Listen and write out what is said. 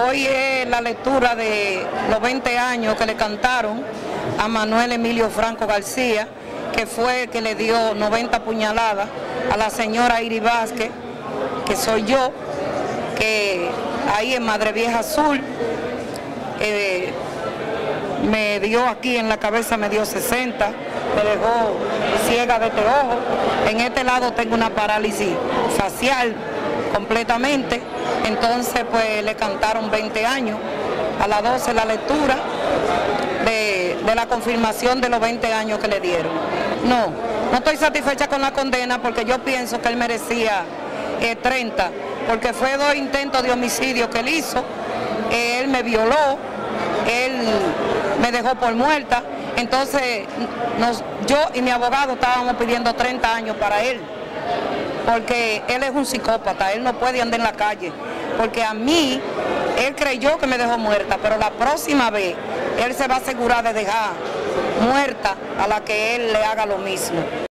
Hoy es la lectura de los 20 años que le cantaron a Manuel Emilio Franco García, que fue el que le dio 90 puñaladas a la señora Iri Vázquez, que soy yo, que ahí en Madre Vieja Azul eh, me dio aquí en la cabeza, me dio 60, me dejó ciega de este ojo. En este lado tengo una parálisis facial completamente. Entonces, pues le cantaron 20 años. A las 12 la lectura de, la confirmación de los 20 años que le dieron. No, no estoy satisfecha con la condena porque yo pienso que él merecía 30, eh, porque fue dos intentos de homicidio que él hizo. él me violó, él me dejó por muerta. Entonces, yo y mi abogado estábamos pidiendo 30 años para él porque él es un psicópata, él no puede andar en la calle, porque a mí, él creyó que me dejó muerta, pero la próxima vez, él se va a asegurar de dejar muerta a la que él le haga lo mismo.